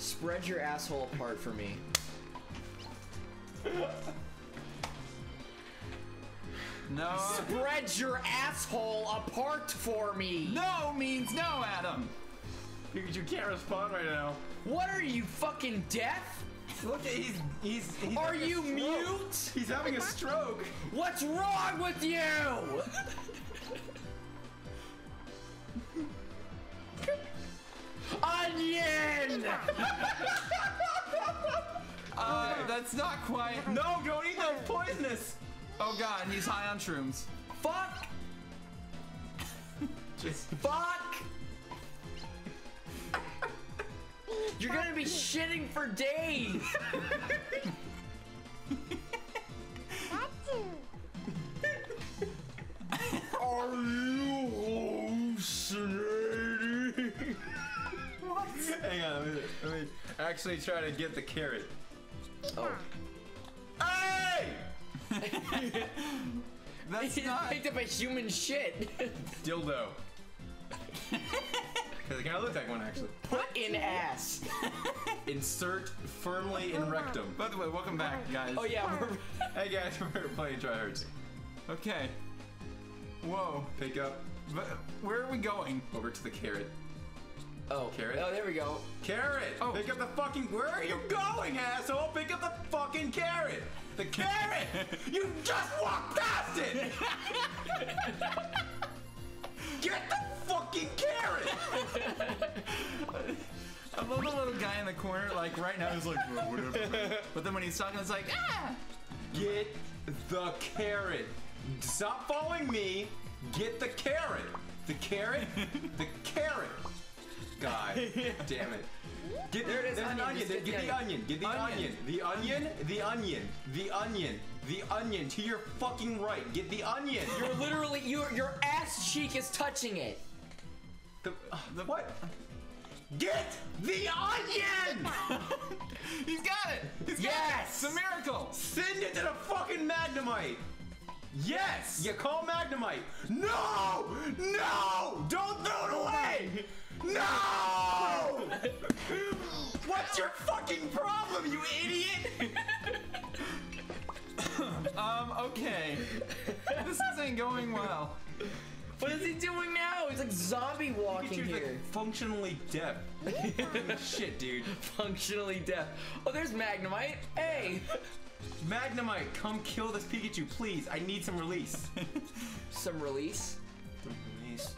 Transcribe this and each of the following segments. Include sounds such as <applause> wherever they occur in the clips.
Spread your asshole apart for me. No. Spread your asshole apart for me. No means no, Adam. You can't respond right now. What are you fucking deaf? Look, at he's he's. he's Are you mute? He's having a stroke. What's wrong with you? <laughs> Onion! <laughs> Uh, that's not quite. No, don't eat that. It's poisonous. Oh god, and he's high on shrooms. Fuck! Just Fuck! You're gonna be shitting for days! <laughs> actually try to get the carrot. Oh. Hey! <laughs> that's He not. picked up a human shit. Dildo. Because it kind of looks like one actually. Put in ass. Insert firmly in rectum. By the way, welcome back, guys. Oh yeah, we're Hey guys, <laughs> we're playing Tri-Hearts. Okay. Whoa. Pick up But where are we going? over to the carrot. Oh. Carrot? Oh there we go. Carrot! Oh. Pick up the fucking. Where are you going, asshole? Pick up the fucking carrot! The carrot! <laughs> you just walked past it! <laughs> Get the fucking carrot! I love the little guy in the corner, like right now he's like, "Bro, whatever. But then when he's talking, it's like, ah! Get the carrot. Stop following me. Get the carrot. The carrot. <laughs> The carrot. God damn it. Get There it is, There's an onion, onion. Get, get the the onion. Get the Onion. onion. The onion. The onion. The onion. The onion. To your fucking right. Get the onion. You're literally your your ass cheek is touching it. The, uh, the what? Get the onion! <laughs> He's got it! He's got Yes! it! It's a miracle! Send it to the fucking Magnemite! Yes! You call Magnemite! No! No! Don't throw it away! <laughs> No! What's your fucking problem, you idiot? <laughs> Um, okay. this isn't going well. What is he doing now? He's like zombie walking Pikachu's here. like functionally deaf. <laughs> Shit, dude. Functionally deaf. Oh, there's Magnemite. Hey, Magnemite, come kill this Pikachu, please. I need some release. some release. Release.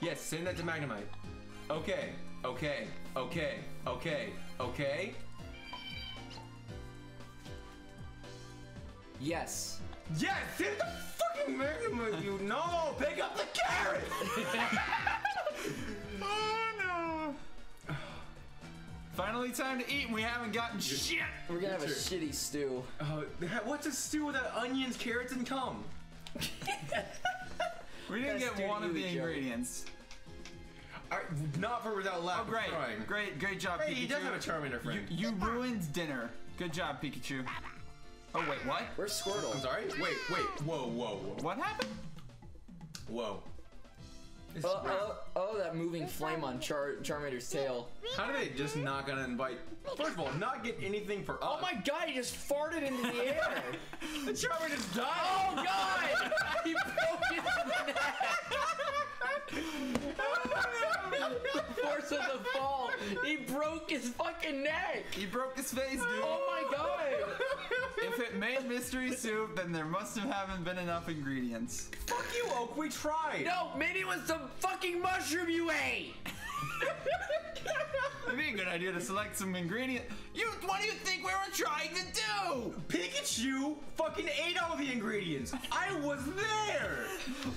Yes, send that to Magnemite. Okay, okay, okay, okay, okay. Yes. Yes, send the fucking Magnemite, you <laughs> no! Pick up the carrot! <laughs> Oh no! <sighs> Finally, time to eat, and we haven't gotten shit! We're gonna have a shitty stew. Uh, what's a stew without onions, carrots, and cum? <laughs> We didn't That's get one of the you, Joey. ingredients. I, not for without laughing. Oh, laughing. great. Crying. Great, great job, Hey, Pikachu. he does have a Charmander friend. You ruined dinner. Good job, Pikachu. Oh, wait, what? Where's Squirtle? I'm Squirtle? sorry? Wait, wait. Whoa, whoa, whoa. What happened? Whoa. This- Oh, oh, oh, that moving flame on Char Charmander's tail. How do they just not gonna invite? First of all, not get anything for oh us. Oh my god, he just farted into the air. <laughs> The Charmander's dying. oh god! <laughs> He broke his neck. <laughs> Force of the fall. He broke his fucking neck. He broke his face, dude. Oh my god. If it made mystery soup, then there must have haven't been enough ingredients. Fuck you, Oak. We tried. No, maybe it was some fucking mushroom you ate. It'd be a good idea to select some ingredients. You, what do you think we were trying to do? Pikachu fucking ate all the ingredients. I was there.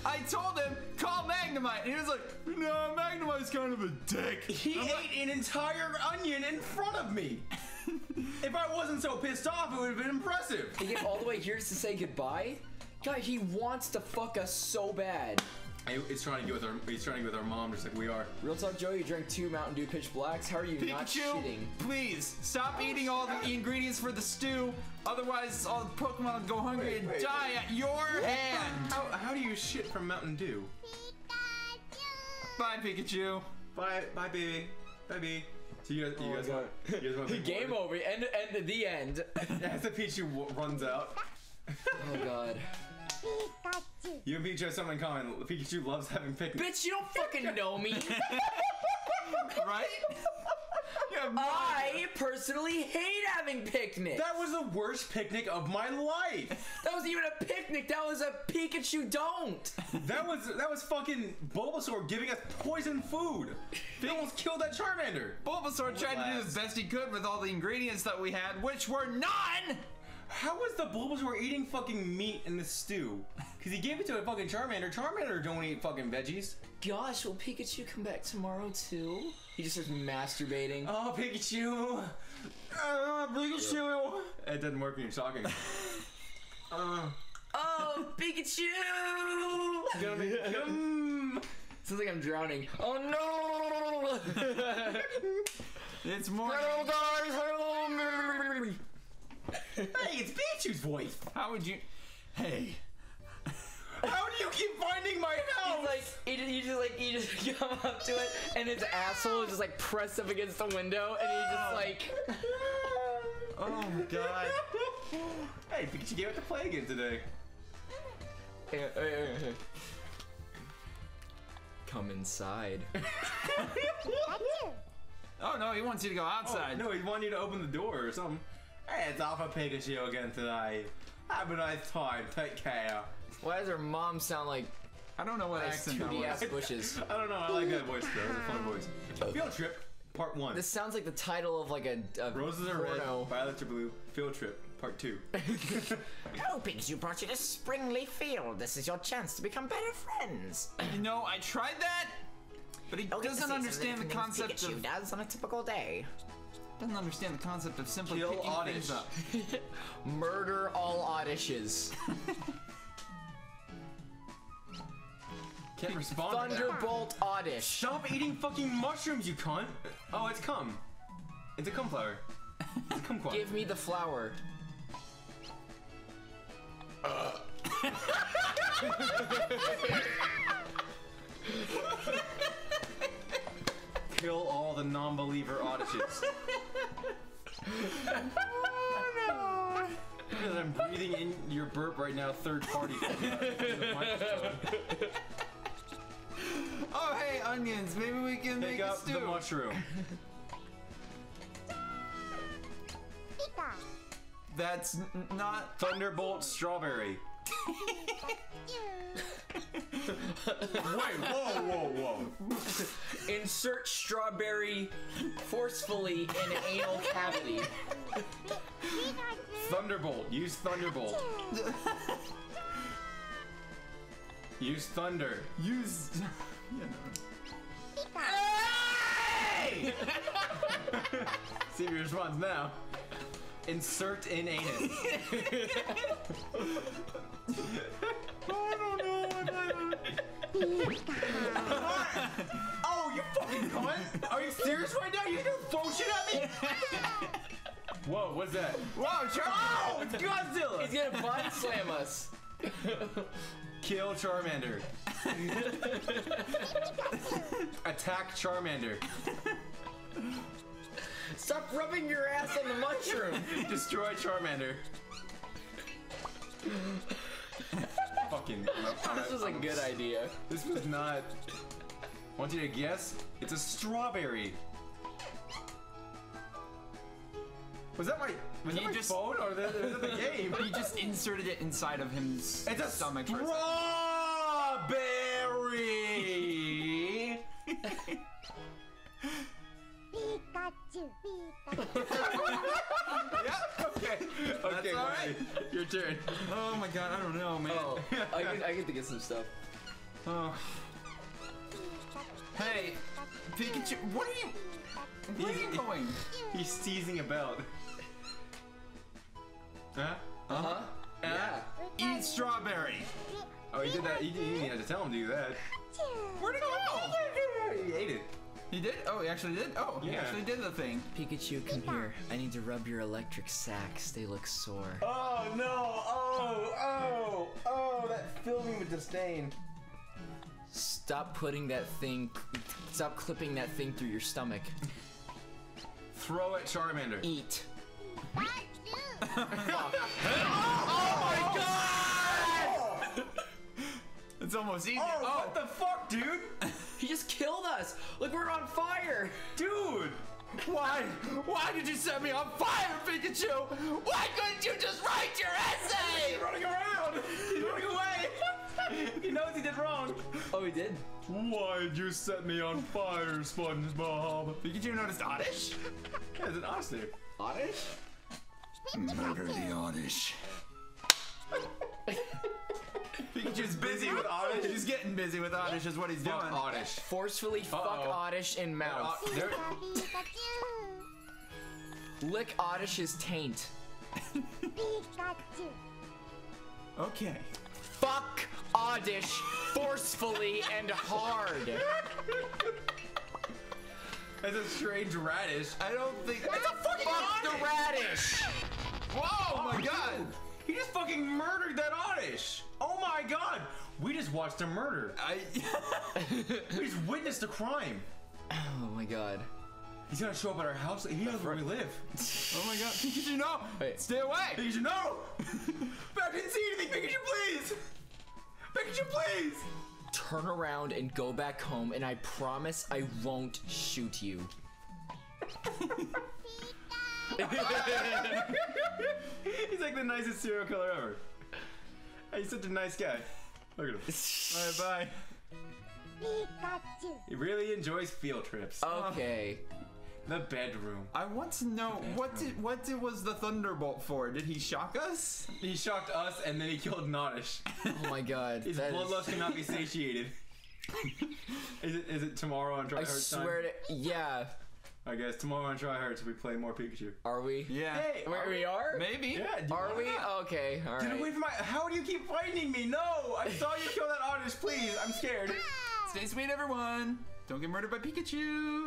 I told him call Magnemite, and he was like, "No, Magnemite's kind of a dick." He I'm ate like, an entire onion in front of me. <laughs> if I wasn't so pissed off, it would have been impressive. He came all the way here to say goodbye? God, he wants to fuck us so bad. He's trying to get with our. He's trying to get with our mom, just like we are. Real talk, Joe, you drank two Mountain Dew Pitch Blacks. How are you not Pikachu, shitting? please stop eating all the ingredients for the stew. Otherwise, all the Pokemon will go hungry Wait, and wait. die at your hand. How, how do you shit from Mountain Dew? Bye, Pikachu. Bye, bye, baby, baby. So you guys, you Oh my guys God. want, you guys want <laughs> Game over. End. End. The end. <laughs> As the Pikachu runs out, Oh god. You and Pichu have something in common. Pikachu loves having picnics. Bitch, you don't fucking know me. <laughs> Right? No I personally hate having picnics. That was the worst picnic of my life. That wasn't even a picnic. That was a Pikachu don't. That was that was fucking Bulbasaur giving us poison food. They almost killed that Charmander. Bulbasaur tried to do the best he could with all the ingredients that we had, which were none! How was the Bulbasaur eating fucking meat in the stew? Cause he gave it to a fucking Charmander. Charmander don't eat fucking veggies. Gosh, will Pikachu come back tomorrow too? He just starts masturbating. Oh Pikachu. Uh, Pikachu. It doesn't work when you're talking. <laughs> Uh, Oh, Pikachu! <laughs> um, Sounds like I'm drowning. Oh no! <laughs> It's more. Hello guys, hello me. Hey, it's Pikachu's voice. How would you. Hey. How do you keep finding my house? He's like, he just, he just like, he just <laughs> come up to it, and his asshole is just like pressed up against the window, and he just like, <laughs> Oh my god. hey, Pikachu gave it to play again today. come inside. <laughs> Oh no, he wants you to go oh, outside. No, he wanted you to open the door or something. Hey, it's Alpha Pikachu again today. Have a nice time. Take care. Why does her mom sound like I don't know what nice accent that 2D was. <laughs> bushes? I don't know. I like that voice though. It's a fun voice. Field trip, part one. This sounds like the title of like a, a Roses are red, porno. violets are blue. Field trip, part two. <laughs> Oh, Pikachu brought you to Springleaf Field. This is your chance to become better friends. You <clears throat> know, I tried that, but he You'll get to see doesn't understand the concept Pikachu of does on a typical day. Doesn't understand the concept of simply Kill picking Oddish. things up. <laughs> Murder all Oddishes. Can't <laughs> respond. Thunderbolt Oddish. Stop eating fucking mushrooms, you cunt. Oh, it's cum. It's a cum flower. It's a kumquat. <laughs> Give me the flower. Kill all the non-believer Oddishes. Because I'm breathing in your burp right now, third party. <laughs> Oh hey, onions, maybe we can Pick make a up stew. the mushroom. That's n- not. Thunderbolt strawberry. Wait, whoa, whoa, whoa. Insert strawberry forcefully in anal cavity. Thunderbolt. Use Thunderbolt. Use Thunder. Use. <laughs> Hey! <laughs> See if he responds now. Insert in anus. <laughs> I don't know Oh, you fucking cunt! Are you serious right now? You gonna throw shit at me? Whoa, what's that? Wow, Charlie! Oh, it's Godzilla! He's gonna body slam us. Kill Charmander. <laughs> Attack Charmander. Stop rubbing your ass on the mushroom. <laughs> Destroy Charmander. Fucking. This was a good idea. This was not. Want you to guess? It's a strawberry. Was that my was that my just- phone or was that, the <laughs> game? He just inserted it inside of his It's a stomach. for a yeah. Okay. Okay. all Wyatt, Your turn. Oh my god, I don't know, man. Oh, I get, I get to get some stuff. Oh. Hey, Pikachu, what are you? Where are you going? He's teasing about. Huh? Uh huh. Yeah. Eat strawberry. Oh, he did that. You didn't even have to tell him to do that. He did? Oh, he actually did? Oh, he Yeah. actually did the thing. Pikachu, come here. I need to rub your electric sacks. They look sore. Oh no! Oh! Oh! Oh! That filled me with disdain. Stop putting that thing. Stop clipping that thing through your stomach. throw it, Charmander. Eat. What? oh, oh my god! it's almost easy. Oh, Oh, what the fuck, dude? He just killed us. Look, we're on fire. Dude! why? Why did you set me on fire, Pikachu? Why couldn't you just write your essay? He's running around! He's running away! <laughs> he knows he did wrong. Oh, he did. Why'd you set me on fire, SpongeBob? Pikachu noticed Oddish? Yeah, it's an honest there. Oddish? Murder the Oddish. <laughs> Pikachu's busy with Oddish. He's getting busy with Oddish, is what he's doing. Fuck Oddish. Forcefully fuck Uh-oh. Oddish in mouth. Uh, there- Lick Oddish's taint. Okay. Fuck Oddish forcefully and hard. That's a strange radish. I don't think. It's a fucking Fuck the radish. Whoa, oh my god! He just fucking murdered that Oddish! Oh my god! We just watched a murder. I. <laughs> We just witnessed a crime. Oh my god. He's gonna show up at our house. He knows where we live. <laughs> oh my god, Pikachu, no! Wait. Stay away! Pikachu, no! <laughs> I didn't see anything. Pikachu, please! Pikachu, please! Turn around and go back home, and I promise I won't shoot you. <laughs> He's like the nicest serial killer ever. He's such a nice guy. Look at him. <laughs> Bye bye. He really enjoys field trips. Okay. <laughs> The bedroom. I want to know what did what did was the thunderbolt for? Did he shock us? He shocked us and then he killed Noddish. Oh my god. His that is- bloodlust cannot be satiated. is it is it tomorrow on Try I Hard swear to. Yeah. I guess tomorrow on Try Hard we play more Pikachu. Are we? Yeah. Hey, Where we are? Maybe. Yeah, dude, Are we? not? Okay. All Get right. away from my. How do you keep frightening me? No! I saw you kill that Oddish, please. I'm scared. Stay sweet, everyone. Don't get murdered by Pikachu.